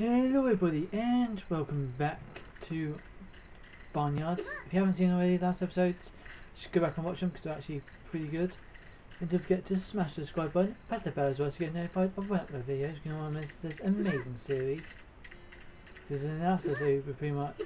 Hello everybody and welcome back to Barnyard. If you haven't seen already last episodes, just go back and watch them because they're actually pretty good. And don't forget to smash the subscribe button, press the bell as well to get notified of when I upload videos. You can all miss this amazing series. This is an episode we pretty much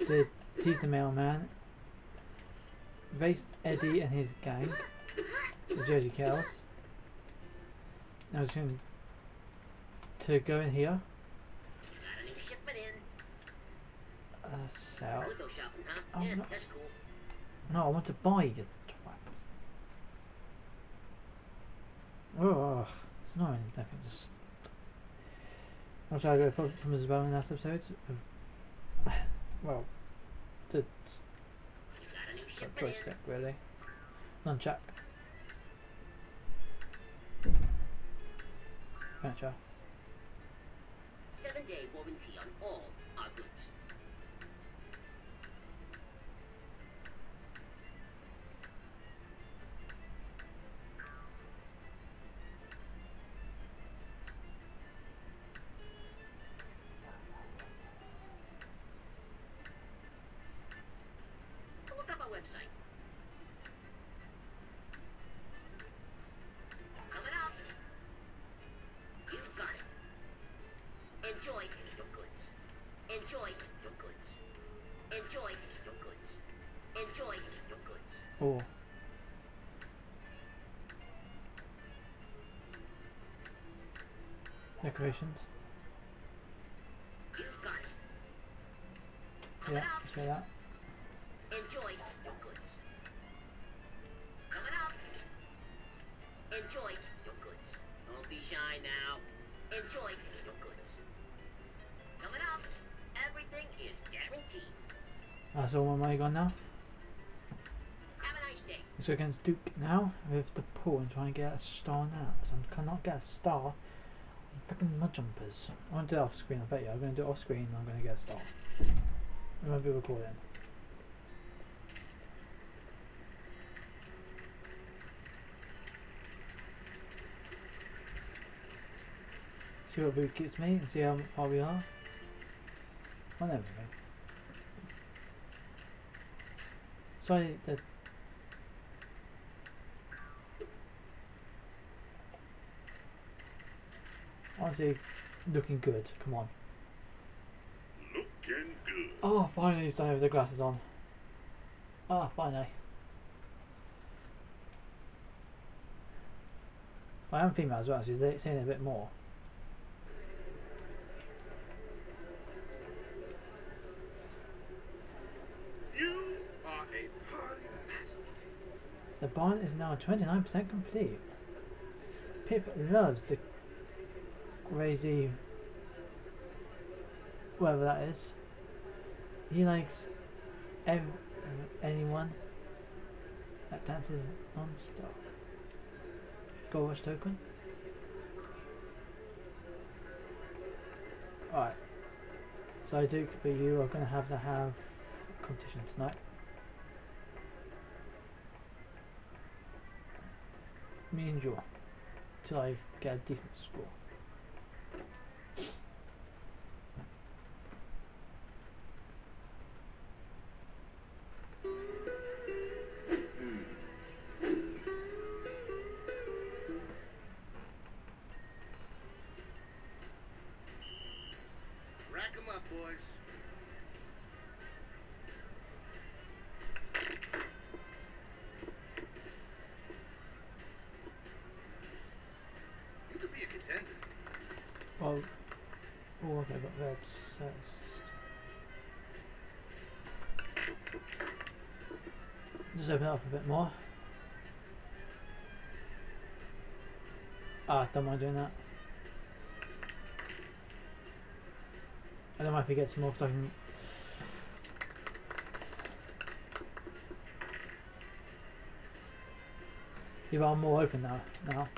did Tease the Mailman, raced Eddie and his gang, the Jersey Cows. Now we're going to go in here. Got a new shipment in. Uh, sell. Oh, no. No, I want to buy you twat. Ugh. No, nothing. Just. I'm sorry, I got problems as well in last episode. Of, well, the a joystick really. Nunchuck. Furniture. Seven day warranty Decorations. You've got it. Yeah, up. say that. Enjoy your goods. Coming up. Enjoy your goods. Don't be shy now. Enjoy your goods. Coming up. Everything is guaranteed. That's all my money gone now. Have a nice day. Let's go against Duke now with the pool and try and get a star now. So I cannot get a star on freaking mud jumpers. I want to do it off screen, I bet you. I'm to do it off screen and I'm to get a star. I won't be recording. See what route gets me and see how far we are. We go. Sorry, the Looking good. Come on. Looking good. Oh, finally he's done with the glasses on. Ah, finally. I am female as well, so they're saying a bit more. You are a. The barn is now 29% complete. Pip loves the crazy. whatever that is. He likes ev- anyone that dances non stop. Go watch token. Alright. So Duke, but you are going to have to have competition tonight. me and you till I get a decent score. But that's, that's just open it up a bit more. Ah, don't mind doing that. I don't mind if we gets more because I can. Yeah, I'm more open now. Now.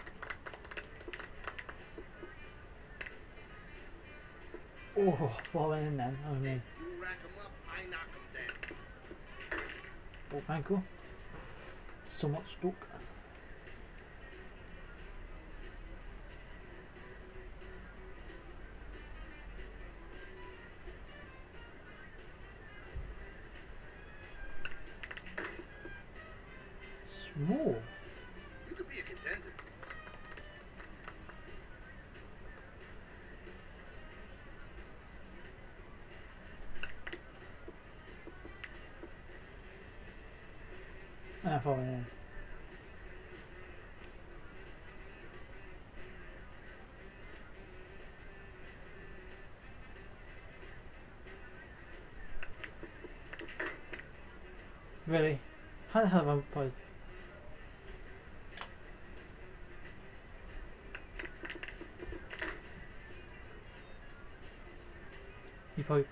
Oh, falling in then. Oh, man. You rack him up, I knock him down. Bolt. So much stoke. Smooth. Yeah. Really? How the hell have I played? You probably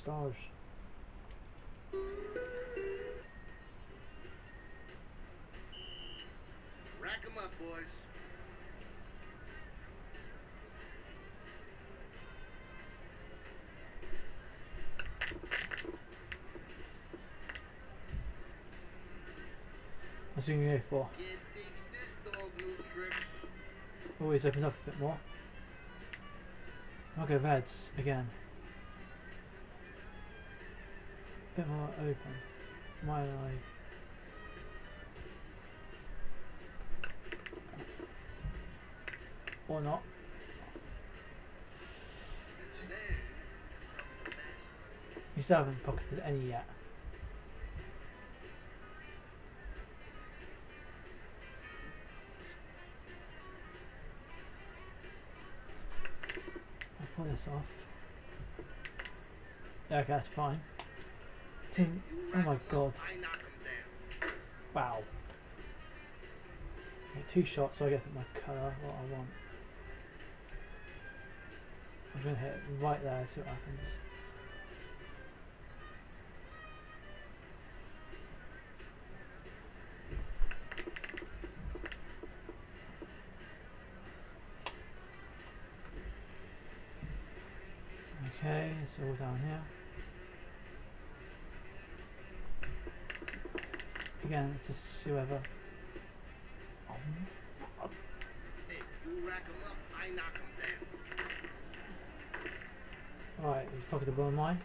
stars. Rack 'em up, boys. What's he gonna for? Can't teach this dog new tricks. Oh, Always open up a bit more. I'll go reds again. Bit more open. My eye. Or not. You still haven't pocketed any yet. I'll pull this off. Okay, that's fine. Oh my god. Wow. Two shots so I get my colour, what I want. I'm gonna hit it right there, see what happens. Okay, it's all down here. Again, it's just whoever. Oh, If you rack 'em up, I knock 'em down. Right, he's pocketed one of mine.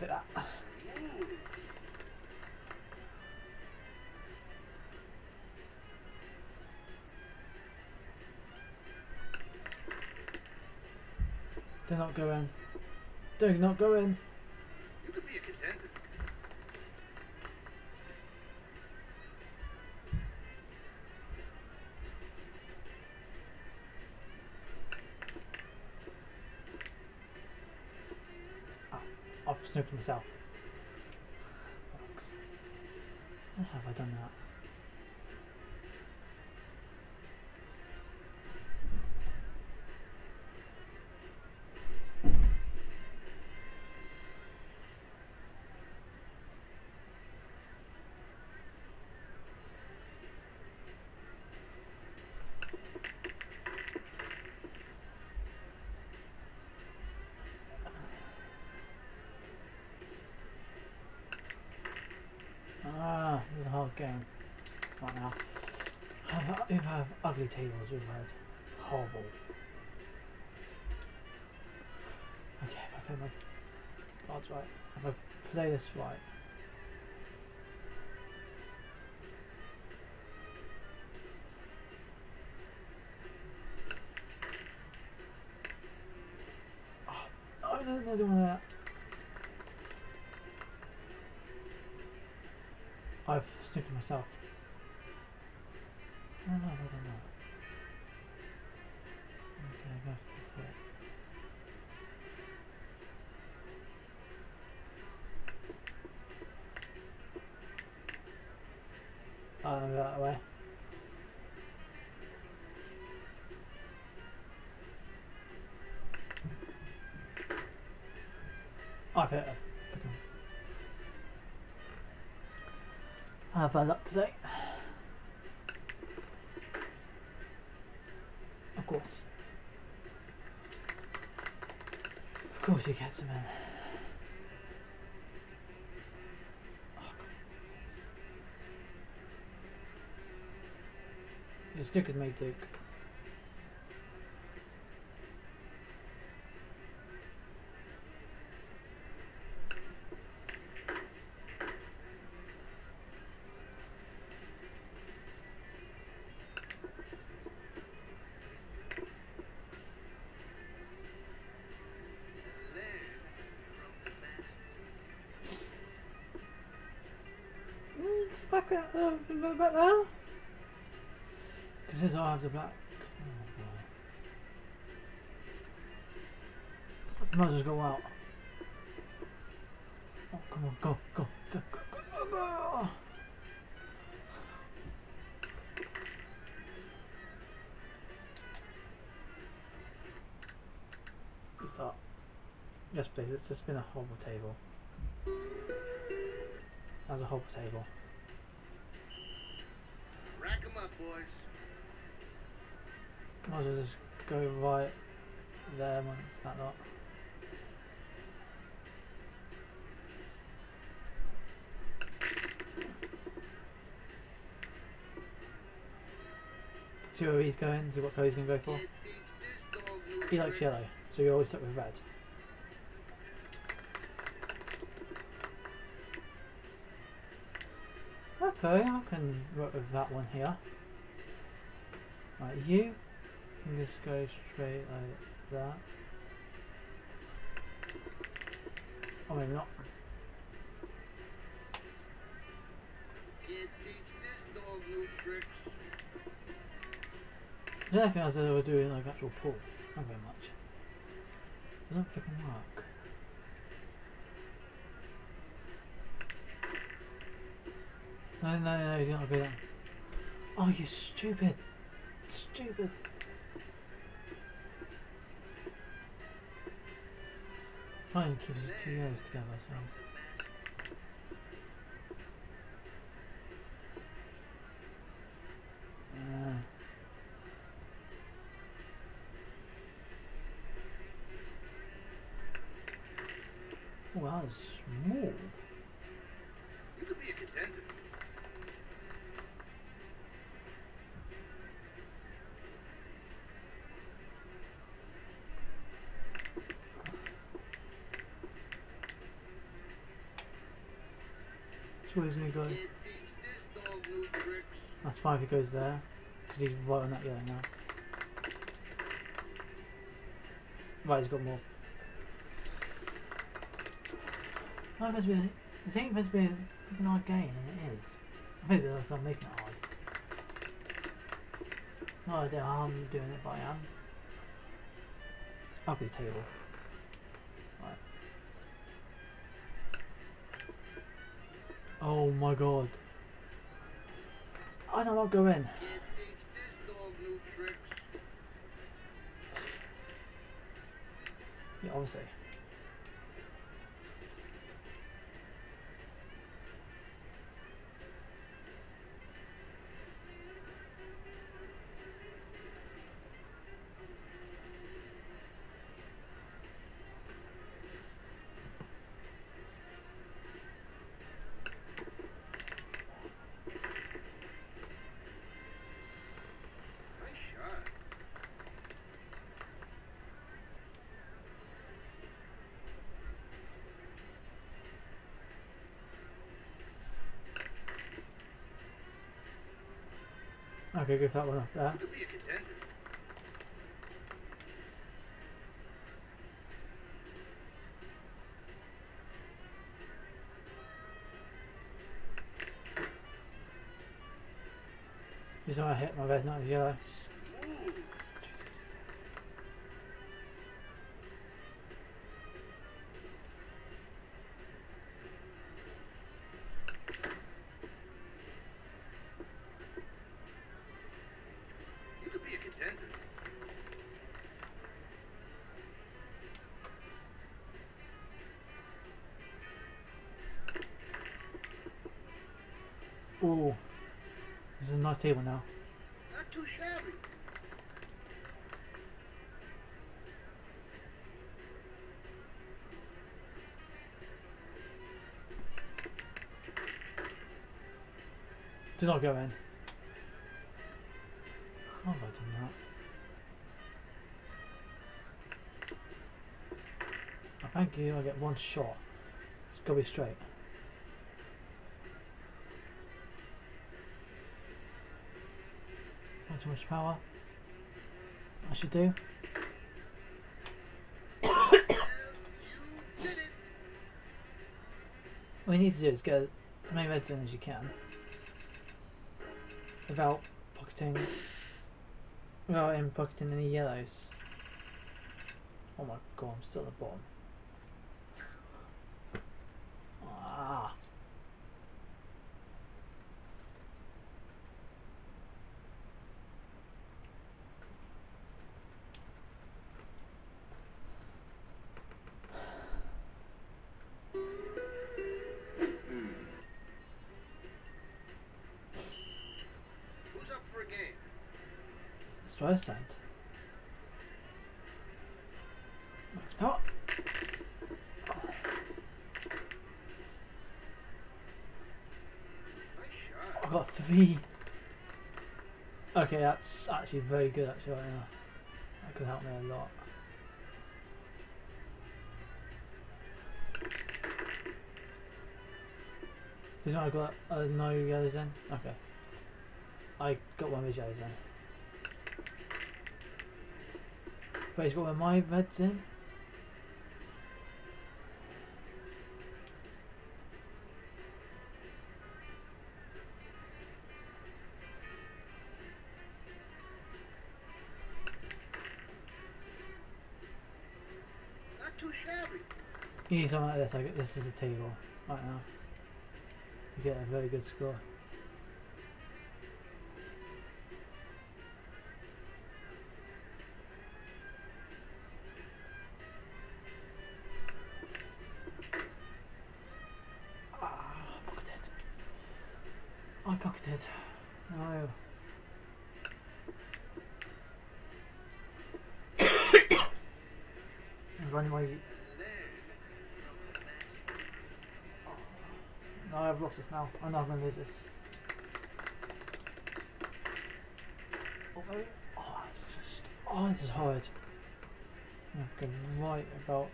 Take that. Do not go in. Do not go in. I've snooped myself. How have I done that? Is a hard game. Right now. We've had ugly tables, we've had horrible. Okay, if I play my cards right, if I play this right. myself. I don't know, I don't know. Okay, I guess it. Oh, that way. I've hit her. I have bad luck today. Of course. Of course he gets him in. Oh. You're stuck me, Duke. Uh, back there. Because says I have the black. Oh. Might as well go out. Oh, come on, go, go, go, go, go, go, go. Please start. Yes, please. It's just been a horrible table. That was a horrible table. Rack 'em up, boys. Might as well just go right there once that lot. See where he's going, see what colour he's going to go for. Can't teach this dog new He likes yellow, so you're always stuck with red. Okay, I can work with that one here. Right, you can just go straight like that. Or maybe not. I don't think I they were doing like actual pull. Not very much. Doesn't freaking work. No, no, no, you don't go down. Oh, you stupid. Stupid. Try and keep his two yellows together, so. From the. Uh, oh, that was smooth. You could be a contender. That's fine if he goes there, because he's right on that yellow now. Right, he's got more. It must be. I think it must be a freaking hard game, and it is. I think they're not making it hard. No idea how I'm doing it, but I am. Ugly table. Oh my god. I don't want to go in. Yeah, obviously. Okay, give that one up there. You could be a contender. This time I hit my red, not his yellow. Smooth. This is a nice table now. Not too shabby. Do not go in. How have I done that? Oh, thank you, I get one shot. It's gotta be straight. Too much power. I should do. What you need to do is get as many reds in as you can without pocketing without him pocketing any yellows. Oh my god, I'm still at the bottom. I said. Max power. I got three. Okay, that's actually very good actually right now. That could help me a lot. Is I got uh, no yellows in? Okay. I got one with yellows in. But he's got my reds in. Not too shabby. You need something like this. I get this is a table right now. You get a very good score. No, I've lost this now. I know I'm gonna lose this. Oh, it's just. Oh, this is hard. I have to go right about.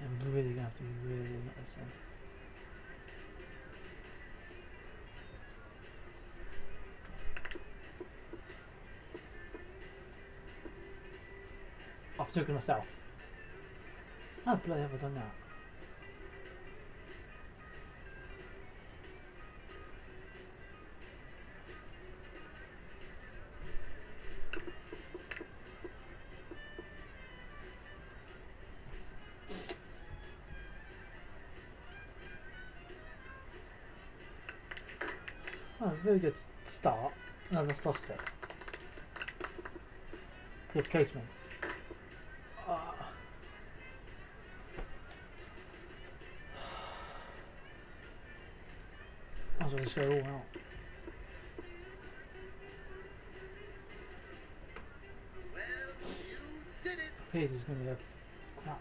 I'm really gonna have to really let this in. I've taken myself. How bloody have I done that? Very good start. No, just lost it. He chased me. Ah. Might as well just go all out. Going to a crap.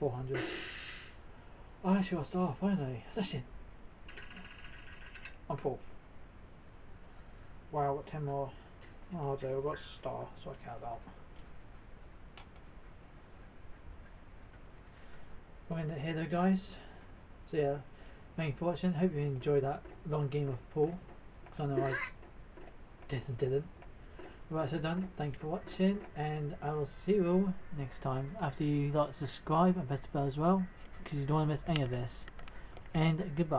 400. Actually got a star, finally. Actually. I'm fourth. Wow, I've got 10 more. Oh, dear, I've got a star, what I care about. We're to here though, guys. So, yeah, thank you for watching. Hope you enjoyed that long game of pool. Because I know I did and didn't. Right, so done. Thank you for watching, and I will see you all next time. After you like, subscribe, and press the bell as well, because you don't want to miss any of this. And goodbye.